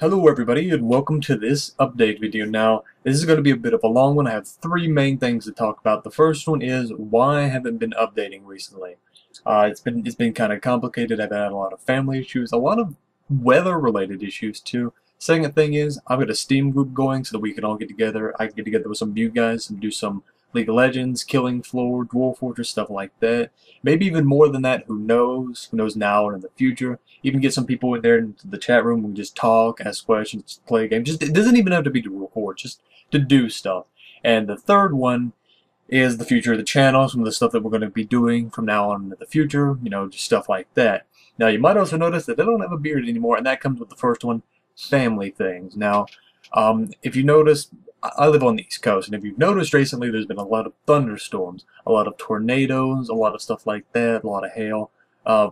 Hello everybody and welcome to this update video. Now, this is going to be a bit of a long one. I have three main things to talk about. The first one is why I haven't been updating recently. Uh, it's been it's been kind of complicated. I've had a lot of family issues, a lot of weather-related issues too. Second thing is, I've got a Steam group going so that we can all get together. I can get together with some of you guys and do some League of Legends, Killing Floor, Dwarf Fortress, stuff like that. Maybe even more than that, who knows? Who knows now or in the future? Even get some people in there into the chat room and just talk, ask questions, play a game. Just It doesn't even have to be to record, just to do stuff. And the third one is the future of the channel, some of the stuff that we're going to be doing from now on in the future, you know, just stuff like that. Now, you might also notice that I don't have a beard anymore, and that comes with the first one, family things. Now, um, if you notice, I live on the East Coast, and if you've noticed recently, there's been a lot of thunderstorms, a lot of tornadoes, a lot of stuff like that, a lot of hail. Uh,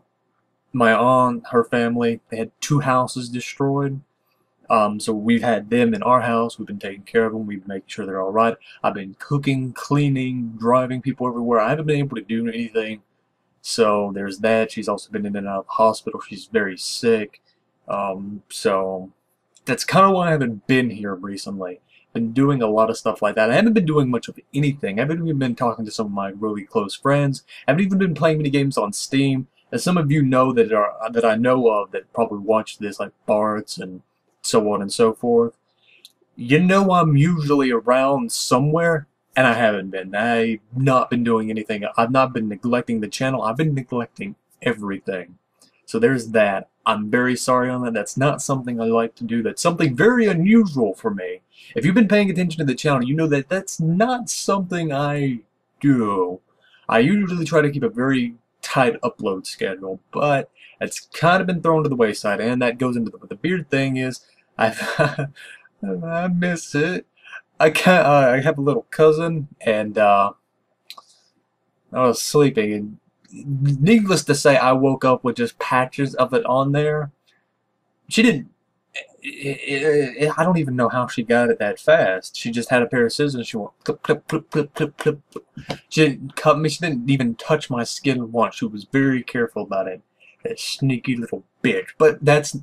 my aunt, her family, they had two houses destroyed. Um, so we've had them in our house. We've been taking care of them. We've been making sure they're all right. I've been cooking, cleaning, driving people everywhere. I haven't been able to do anything. So there's that. She's also been in and out of the hospital. She's very sick. Um, so that's kind of why I haven't been here recently been doing a lot of stuff like that. I haven't been doing much of anything. I haven't even been talking to some of my really close friends. I haven't even been playing many games on Steam. As some of you know that are that I know of that probably watch this, like Barts and so on and so forth. You know I'm usually around somewhere, and I haven't been. I've not been doing anything. I've not been neglecting the channel. I've been neglecting everything. So there's that. I'm very sorry on that. That's not something I like to do. That's something very unusual for me. If you've been paying attention to the channel, you know that that's not something I do. I usually try to keep a very tight upload schedule, but it's kind of been thrown to the wayside, and that goes into the, the beard thing is, I I miss it. I can't. Uh, I have a little cousin, and uh, I was sleeping, and needless to say, I woke up with just patches of it on there. She didn't. It, it, it, I don't even know how she got it that fast. She just had a pair of scissors she went clip, clip, clip, clip, clip, clip. She didn't cut me. She didn't even touch my skin once. She was very careful about it. That sneaky little bitch. But that's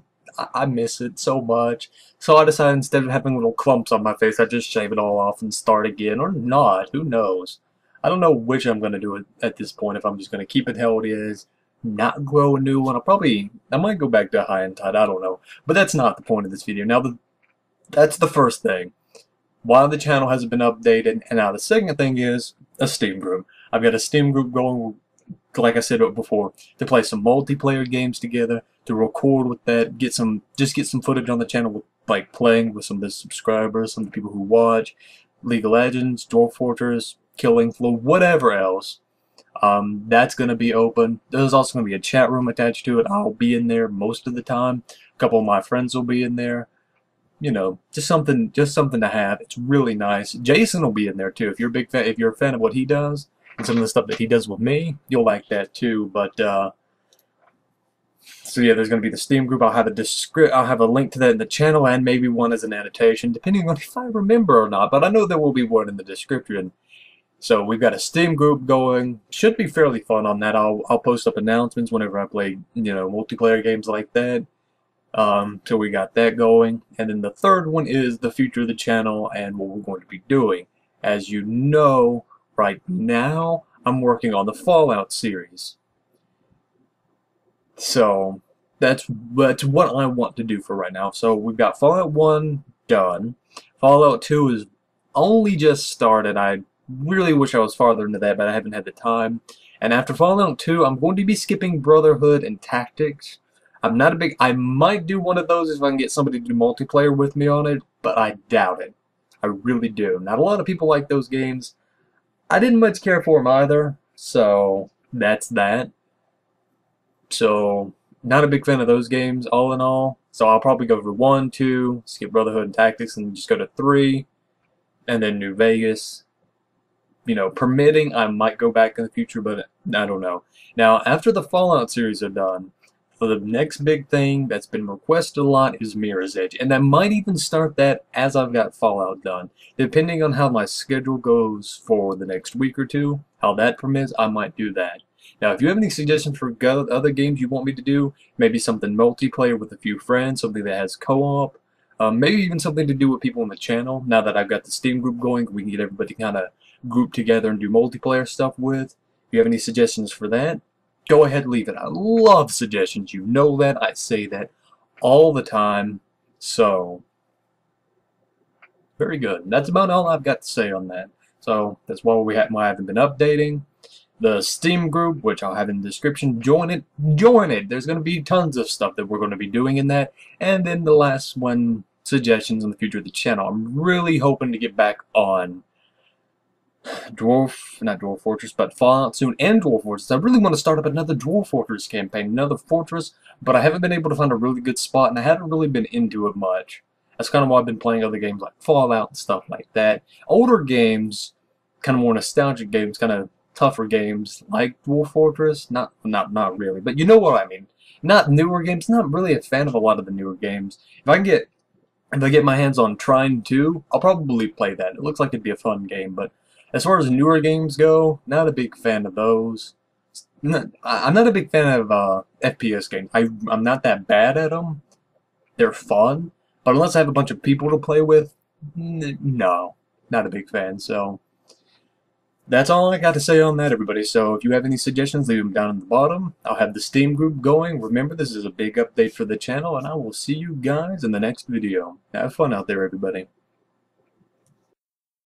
I miss it so much. So I decided instead of having little clumps on my face, I just shave it all off and start again, or not. Who knows? I don't know which I'm going to do it at this point, if I'm just going to keep it how it is, not grow a new one. I'll probably, I might go back to high and tight, I don't know. But that's not the point of this video. Now, the, that's the first thing. Why the channel hasn't been updated, and now the second thing is a Steam group. I've got a Steam group going, like I said before, to play some multiplayer games together, to record with that, get some, just get some footage on the channel with, like, playing with some of the subscribers, some of the people who watch, League of Legends, Dwarf Fortress, Killing Floor, whatever else. Um, that's going to be open. There's also going to be a chat room attached to it. I'll be in there most of the time. A couple of my friends will be in there. You know, just something, just something to have. It's really nice. Jason will be in there too. If you're a big fan, if you're a fan of what he does and some of the stuff that he does with me, you'll like that too. But uh, so yeah, there's going to be the Steam group. I'll have a descri I'll have a link to that in the channel and maybe one as an annotation, depending on if I remember or not. But I know there will be one in the description. So we've got a Steam group going. Should be fairly fun on that. I'll I'll post up announcements whenever I play you know multiplayer games like that. Um, so we got that going. And then the third one is the future of the channel and what we're going to be doing. As you know, right now I'm working on the Fallout series. So that's that's what I want to do for right now. So we've got Fallout 1 done. Fallout 2 is only just started. I really wish I was farther into that, but I haven't had the time. And after Fallout 2, I'm going to be skipping Brotherhood and Tactics. I'm not a big... I might do one of those if I can get somebody to do multiplayer with me on it, but I doubt it. I really do. Not a lot of people like those games. I didn't much care for them either, so that's that. So, not a big fan of those games, all in all. So I'll probably go for 1, 2, skip Brotherhood and Tactics, and just go to 3, and then New Vegas, you know, permitting, I might go back in the future, but I don't know. Now, after the Fallout series are done, the next big thing that's been requested a lot is Mirror's Edge. And I might even start that as I've got Fallout done. Depending on how my schedule goes for the next week or two, how that permits, I might do that. Now, if you have any suggestions for other games you want me to do, maybe something multiplayer with a few friends, something that has co-op, Um, maybe even something to do with people on the channel. Now that I've got the Steam group going, we can get everybody kind of group together and do multiplayer stuff with. If you have any suggestions for that, go ahead leave it. I love suggestions. You know that. I say that all the time. So, very good. That's about all I've got to say on that. So, that's why we why I haven't been updating. The Steam group, which I'll have in the description, join it. Join it. There's going to be tons of stuff that we're going to be doing in that. And then the last one, suggestions on the future of the channel. I'm really hoping to get back on Dwarf, not Dwarf Fortress, but Fallout soon and Dwarf Fortress. I really want to start up another Dwarf Fortress campaign, another fortress, but I haven't been able to find a really good spot, and I haven't really been into it much. That's kind of why I've been playing other games like Fallout and stuff like that. Older games, kind of more nostalgic games, kind of tougher games like Dwarf Fortress. Not, not, not really, but you know what I mean. Not newer games. Not really a fan of a lot of the newer games. If I can get, if I get my hands on Trine 2, I'll probably play that. It looks like it'd be a fun game, but as far as newer games go, not a big fan of those. I'm not a big fan of uh, FPS games. I, I'm not that bad at them. They're fun, but unless I have a bunch of people to play with, no, not a big fan. So that's all I got to say on that, everybody. So if you have any suggestions, leave them down in the bottom. I'll have the Steam group going. Remember, this is a big update for the channel, and I will see you guys in the next video. Have fun out there, everybody.